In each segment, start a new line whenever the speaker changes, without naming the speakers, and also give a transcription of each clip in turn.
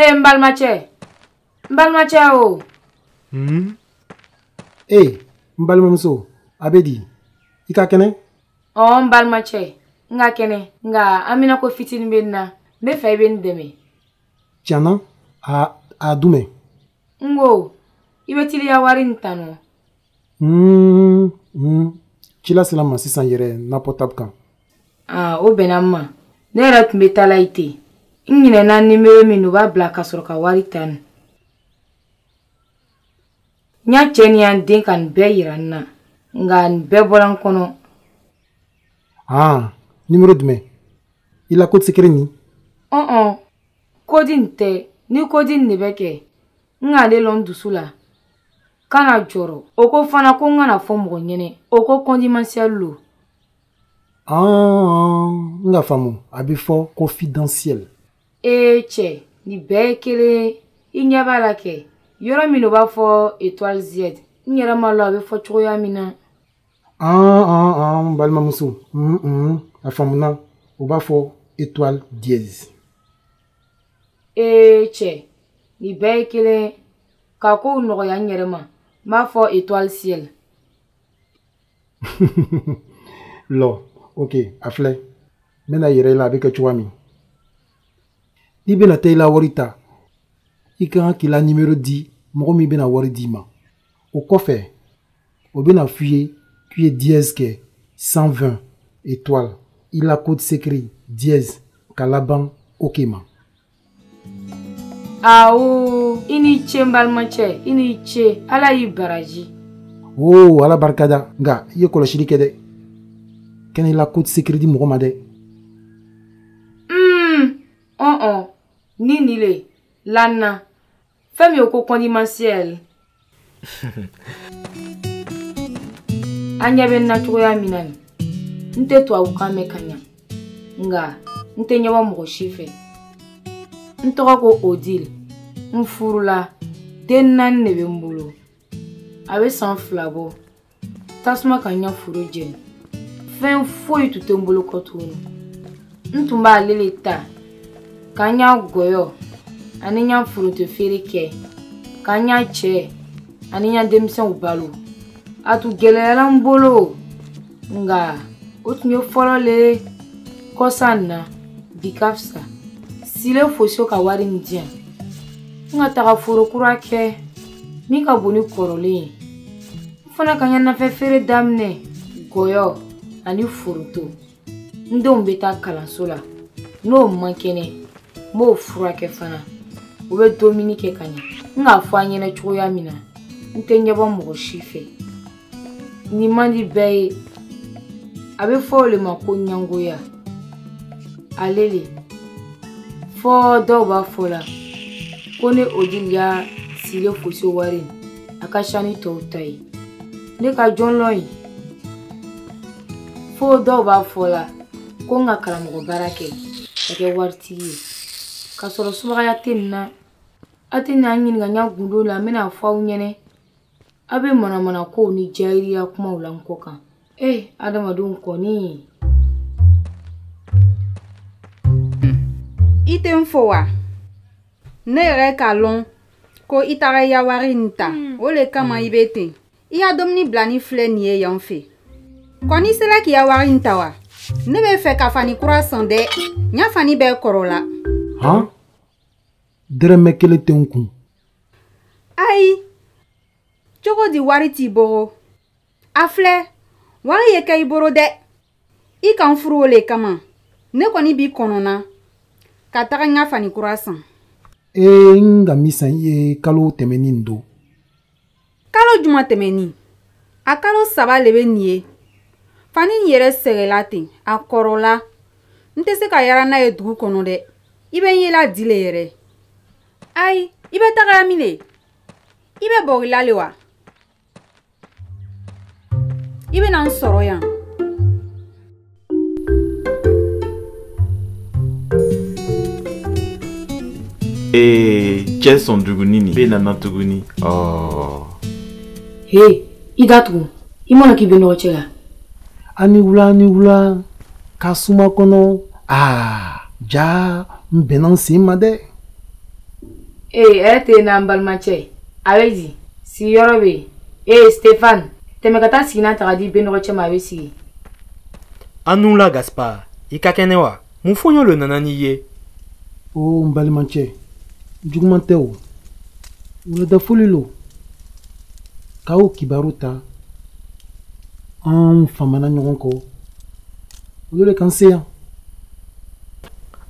ee n balimacɛ n balimacɛ o
hmm? ee n balimamuso a bɛ di i ka kɛnɛ
ɔɔ n balimacɛ n ka kɛnɛ nka amina ko fitini bɛ n na n bɛ fɛ i bɛ n dɛmɛ
tiɲɛna a a dumɛ
n ko i bɛ teliya wari in tanu
Hmm, hmm. ci lasela ma sisan yɛrɛ napɔtab kan
aa o bɛnna n ma ne yɛrɛ tun bɛ taala i ten n ɲinɛna nimero min u b'a bila ka sɔrɔ ka wari ta n n y'a cɛ ni y'an den ka nin bɛɛ yira n na nka nin bɛɛ bɔra n kɔnɔ
aa nimero jumɛn i la koti sekere nin
ɔn kodi nin tɛ ni kodi nin de bɛ kɛ n k'ale lɔn dusu la kana jɔrɔ o ko fana ko n kana fɔ mɔgɔ ɲɛnɛ o ko kɔndimansiyali lo
n ka faamu a bɛ fɔ ko fidansiyɛli
ee cɛ nin bɛɛ ye kelen i ɲɛ b'a la kɛ yɔrɔ min o b'a fɔ etoile z n yɛrɛ ma lɔ a bɛ fɔ cogoya min na
n balimamuso a faamuna o b'a fɔ etoile dièse
ee cɛ nin bɛɛ ye kelen k'a kow nɔgɔya n yɛrɛ ma n b'a fɔ étoile ciel
lɔ ok a filɛ n bɛna yɛrɛ i la a bɛ kɛ cogoya min n'i bɛna taa i la wari ta i ka kan k'i la nimero di mɔgɔ min bɛna wari d'i ma o kɔfɛ o bɛna f'i ye k'i ye dièse kɛ 120 étoile i la code secret dièse ka laban ok ma
Awo i ni ce n balimacɛ i ni ce ala y'i baraji
oo ala barika da nka i ye kɔlɔsili kɛ dɛ kɛnɛ i la ko tɛ se kiridi mɔgɔ ma dɛ
mm ɔn ni nile lanna fɛn min ye ko kɔndimansiyɛl an ɲɛ bɛ n na cogoya min na nin n tɛ tubabukan mɛn ka ɲa nka n tɛ ɲɛbɔ mɔgɔ si fɛ n tɔgɔ ko odile n furula den naani de bɛ n bolo a bɛ san fila bɔ tasuma ka n ka foro jeni fɛn foyi tun tɛ n bolo kɔ tuguni n tun b'ale le ta ka n ka gɔyɔ ani n ka foronto feere kɛ ka n ka cɛ ani n ka denmisɛnw balo a tun gɛlɛyara n bolo nka o tun ye fɔlɔ le ye kɔsan na bi ka fisa sile foso ka wari min diyan n ka taga foro kura kɛ min ka bon ni kɔrɔlen ye fana ka ɲɛnafɛ feere daminɛ gɔyɔ ani foronto n denw bɛ taa kalanso la n'o man kɛnɛ n b'o furakɛ fana o bɛ dumuni kɛ ka ɲɛ n k'a fɔ an ɲɛna cogoya min na n tɛ ɲɛbɔ mɔgɔ si fɛ ni man di bɛɛ ye a bɛ fɔ o de ma ko ɲɛngoya ale de fɔ dɔw b'a fɔ la ko ne odili y'a sile foso wari a ka ca ni tɔw ta ye ne ka jɔn nɔ ye fo dɔw b'a fɔ la ko n ka karamɔgɔ baara kɛ ka kɛ waritigi ye k'a sɔrɔ sumaya tɛ nin na a tɛ na n ɲininka n ka gundo la n bɛna fɔ aw ɲɛna aw bɛ manamana kow ni jayiriya kumaw la n kɔ kan ee adamadenw kɔni
i tɛ n fo wa ne yɛrɛ k'a lɔn ko i taara i ya wari nin ta hmm. o le kama hmm. i bɛ ten i ya dumuni bila ni filɛ nin ye yan fɛ kɔni sera k'i ya wari nin ta wa ne bɛ fɛ ka fani kura san dɛ n ya fani bɛɛ kɔrɔ la.
han dɛrɛmɛ kelen tɛ n kun.
ayi cogo di wari t'i bɔgɔ. a filɛ wari ye kɛ i boro dɛ i ka n furu o le kama ne kɔni b'i kɔnɔna ka taga n ka fani kura san
ee n ka misan i ye kalo tɛmɛni nin don
kalo juma tɛmɛni a kalo saba le bɛ nin ye fani nin yɛrɛ sɛgɛla ten a kɔrɔla n tɛ se ka yara n'a ye dugu kɔnɔ dɛ i bɛ n yela di le yɛrɛ ayi i bɛ tagaya min le i bɛ bɔgila le wa i bɛna n sɔrɔ yan
ee cɛ sɔn tuguni nin bɛ nana tuguni ɔɔ
he i da tugun i mana k'i bɛ nɔgɔ cɛ la
an ni wula an ni wula ka suma kɔnɔ aa ja n bɛnna n sen ma dɛ
ee ɛrɛ tɛ n'an balimakɛ ye a bɛ di sigiyɔrɔ bɛ yen ee stefan tɛmɛ ka taa sigi n'a taga di benɔgɔ cɛ ma a bɛ sigi
an dun la gaspar i ka kɛnɛ wa mun foɲɔ lo nana n'i ye
o n balimacɛ juguman tɛ o wuladafoli lo k'aw kibaru ta an famana ɲɔgɔn kɔ olu de kan se yan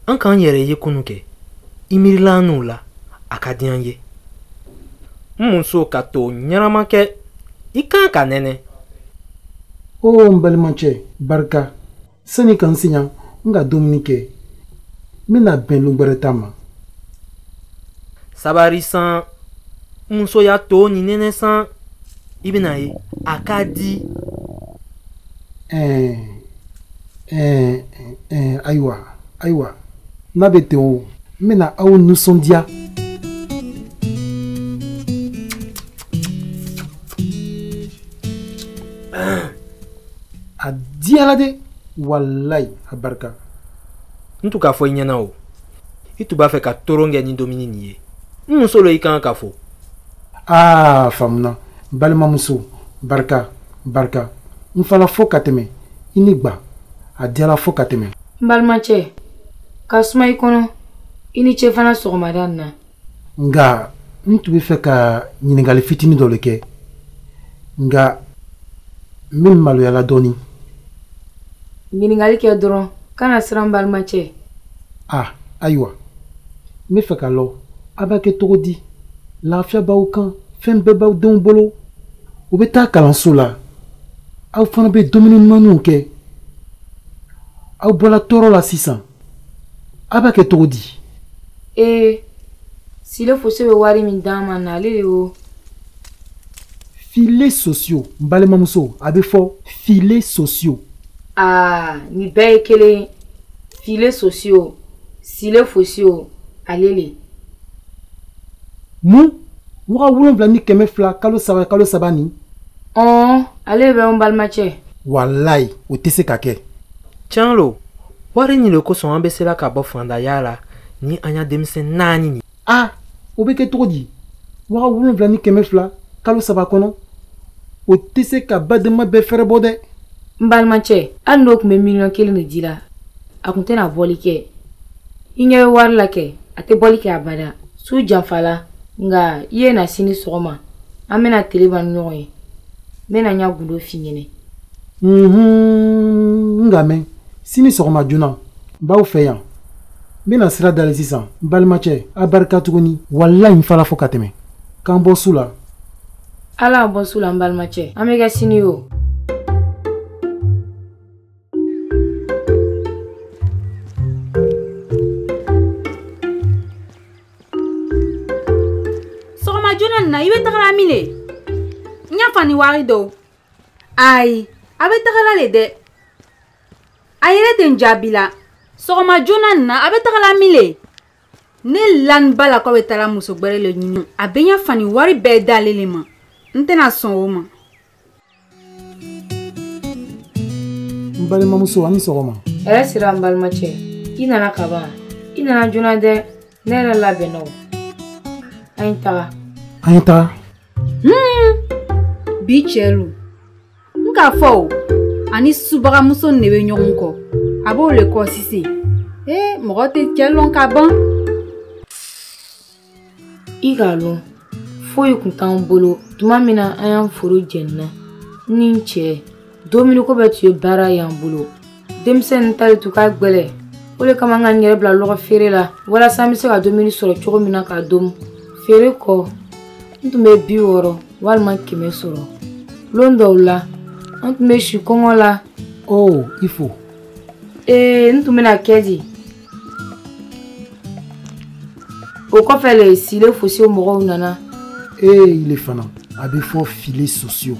an k'an yɛrɛ ye kunu kɛ i miirila an n'u la a ka di an ye n muso ka to ɲɛnama kɛ i kan ka nɛnɛ
o oh, n balimacɛ barika sani ka n siɲa n ka dumuni kɛ n bɛna bɛn lugwɛrɛ ta ma
sabari san muso y'a to ni nɛnɛ san i bɛna ye a ka di
ɛɛ ɛɛ ɛɛ ayiwa ayiwa n'a bɛ ten o n bɛna aw nisɔndiya a diyara dɛ walayi a barika
n tun k'a fɔ i ɲɛna o i tun b'a fɛ ka toron kɛ ni dumuni nin ye n muso lo i kan ka fɔ
aa faamuna balimamuso barika barika n fala fo ka tɛmɛ i ni gba a diyala fo ka tɛmɛ
n balimacɛ ka suma i kɔnɔ i ni ce fana sɔgɔmada na
nka n tun bɛ fɛ ka ɲininkali fitini dɔ le kɛ nka min maloyala dɔɔni
ɲininkali kɛ dɔrɔn kana siran balimacɛ
a ayiwa n bɛ fɛ ka lɔ a b'a kɛ cogo di lafiya b'aw kan fɛn bɛɛ b'aw denw bolo u bɛ taa kalanso la aw fana bɛ dumuni ɲumanw kɛ aw bɔla tɔɔrɔ la sisan a b'a kɛ cogo di.
ee sile fosi bɛ wari min d'an ma na ale de y'o.
filets sociaux n balimamuso a bɛ fɔ filets sociaux.
aa nin bɛɛ ye kelen ye filets sociaux sile fosi o ale de.
mun waga wolonwula ni kɛmɛ fila kalo saba kalo saba nin
ɔn ale bɛ n balimacɛ
walayi o tɛ se ka kɛ
tiɲɛ lo wari nin le kosɔn an bɛ sela ka bɔ fandaya la ni an y'a denmisɛn naani nin
a o bɛ kɛ cogo di waga wolonwula ni kɛmɛ fila kalo saba kɔnɔ o tɛ se ka badenma bɛɛ fɛrɛ bɔ dɛ
n balimacɛ hali n'o tun bɛ miliyɔn kelen de di la a tun tɛna bɔli kɛ i ɲɛ bɛ wari la kɛ a tɛ bɔli kɛ abada su janfala nka i ye na sini sɔgɔma an bɛna tile ban ni ɲɔgɔn ye n bɛna n ka gundo f'i
ɲɛna n ka mɛn sini sɔgɔma joona n b'aw fɛ yan n bɛna sira dali sisan n balimacɛ a barika tuguni walayi n fara fo ka tɛmɛ k'an bɔ su la
ala bɔ su la n balimacɛ an bɛ kɛ sini ye o
sɔgɔma joona nin na i bɛ tagala min de n y'a fa ni wari dɔw ayi a bɛ tagala le dɛ a yɛrɛ tɛ n jaabi la sɔgɔma joona nin na a bɛ tagala min le ne lani ba la k'aw bɛ taala muso gbɛrɛ le ɲini a bɛ n y'a fa ni wari bɛɛ dalen le ma n tɛna sɔn o ma
n balimamuso an ni sɔgɔma
hɛrɛ sira n balimacɛ i nana ka ban i nana joona dɛ ne yɛrɛ labɛnna o an ye taga
an ye taga hmm.
bi cɛlu n k'a fɔ o ani subagamuso nin de bɛ ɲɔgɔn kɔ a b'o le kɔ sise ee mɔgɔ tɛ cɛ lɔn ka ban
i k'a dɔn foyi kun t'an bolo tuma min na an y'an foro jɛnina ni n cɛ dominiko bɛɛ tun ye baara y'an bolo denmisɛnnin ta de tun ka gbɛlɛ o de kama n ka n yɛrɛ bila lɔgɔ feere la walasa an bɛ se ka domini sɔrɔ cogo min na k'a domu feere kɔ n tun bɛ bi wɔɔrɔ walima kɛmɛ sɔrɔ lon dɔw la an tun bɛ si kɔngɔ la
o i fo
ee n tun bɛna kɛ di o kɔfɛ le sile fosiw mɔgɔw nana
ee ile fana a bɛ fɔ file sosiw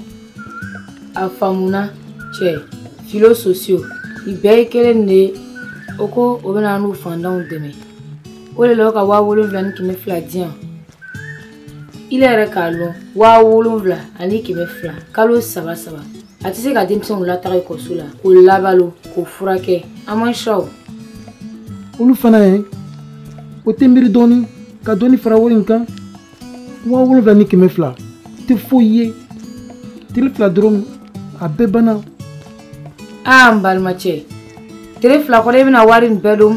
a faamuna cɛ filo sosiw i bɛɛ ye kelen de ye o ko o bɛna n'u fandanw dɛmɛ o de la o ka waa wolonwula ni kɛmɛ fila di yan ile yɛrɛ k'a lɔn waa wolonwula ani kɛmɛ fila kalo saba saba a tɛ se ka denmisɛnw lataga ekɔliso la k'o labalo k'o furakɛ an man saw
olu fana ye o tɛ miiri dɔɔni ka dɔɔni fara wari in kan waa wolonwula ni kɛmɛ fila tɛ foyi ye tile fila dɔrɔn a bɛɛ banna
aa n balimacɛ tile fila kɔnɔ i bɛna wari nin bɛɛ don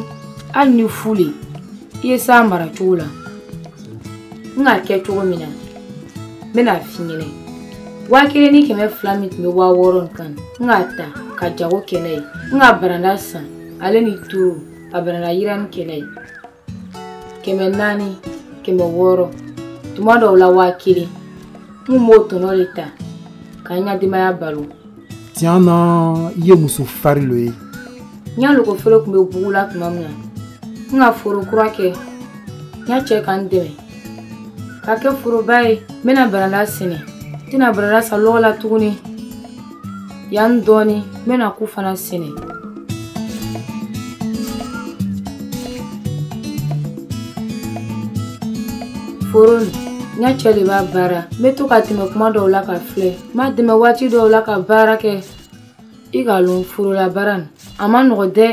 hali ni fu le i ye s'a mara cogo la n k'a kɛ cogo min na n bɛna f'i ɲɛna waa kelen ni kɛmɛ fila min tun bɛ waa wɔɔrɔ nin kan n k'a ta ka jago kɛ n'a ye n ka baranda san ale ni toro a baranda yira ni kɛ n'a ye kɛmɛ naani kɛmɛ wɔɔrɔ tuma dɔw la waa kelen n kun b'o tɔnɔ de ta ka n ka denbaya balo
tiɲɛ na i ye muso fari lo ye
n y'a logo fɔlɔ tun bɛ bugu la tuma min na n ka foro kura kɛ n y'a cɛ ka n dɛmɛ ka kɛ foroba ye n bɛna barala sɛnɛ n tɛna barala sa lɔgɔ la tuguni yan dɔɔni n bɛna ku fana sɛnɛ foro n y'a cɛ de b'a baara n bɛ to ka tɛmɛ kuma dɔw la ka filɛ ma dɛmɛ waati dɔw la ka baara kɛ i ka lɔn forola baara nin a ma nɔgɔ dɛ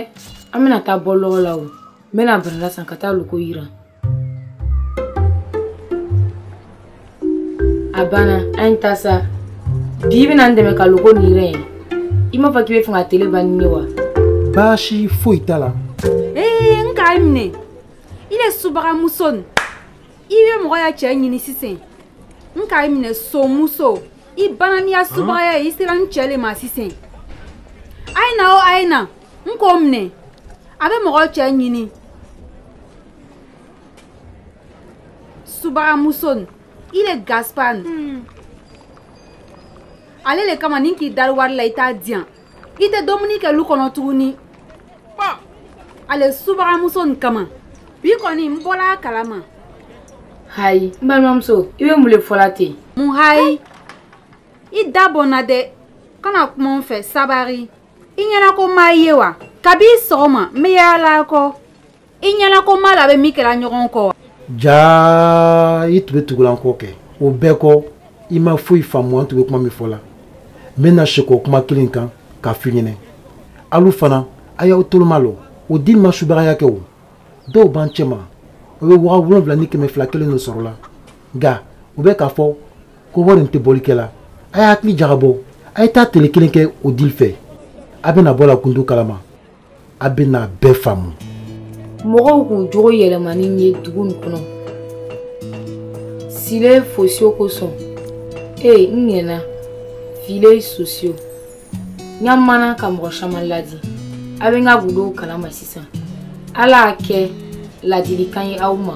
an bɛna taa bɔ lɔgɔ la o n bɛna barala san ka taa loko yiran a banna an ye taa sa bi bɛna n dɛmɛ ka loko nin yirɛ ye i m'a fɔ k'i bɛ fɛ ka tele ban ni ne wa
baasi foyi t'a la
ee n k'a minɛ i le subagamuso nin i bɛ mɔgɔ ya cɛ ɲini sisan n k'a minɛ somuso i banna n'i ya subagaya ye i sera n cɛ le ma sisan a ye na o a ye na n k'o minɛ a bɛ mɔgɔ cɛ ɲini subagamuso nin i le gaspar nin ale le kama ni k'i dari wari la i t'a diyan i tɛ dumuni kɛ lu kɔnɔ tuguni bɔn ale subagamuso nin kama bi kɔni n bɔla a kalama
hayi n balimamuso i bɛ mun le fɔla ten
mun hayi i da bɔnna dɛ kana kuma n fɛ sabari i ɲɛna ko m'a ye wa kabi sɔgɔma n bɛ yaala kɔ i ɲɛna ko ma la bɛ min kɛra ɲɔgɔn kɔ
jaa i tun bɛ tugulanko kɛ o bɛɛ kɔ i ma foyi faamu an tun bɛ kuma min fɔ la n bɛna seko o kuma kelen kan k'a f'i ɲɛna alu fana a y'aw toloma lɔ o di ma subagaya kɛ o dɔw b'an cɛma o bɛ waa wolonwula ni kɛmɛ fila kelen dɔ sɔrɔla nka u bɛ k'a fɔ ko wari nin tɛ bɔlikɛla a y'a hakili jagabɔ a ye taa tele kelen kɛ o dili fɛ a bɛna bɔ la kundu kalama a bɛna a bɛɛ faamu
mɔgɔw kun jogo yɛlɛmani ye dugu nin kɔnɔ sile fosio kosɔn ee n ɲɛna file sosio n y'a mana ka mɔgɔ caman ladi a bɛ n ka gudow kalama sisan ala y'a kɛ ladilikan ye aw ma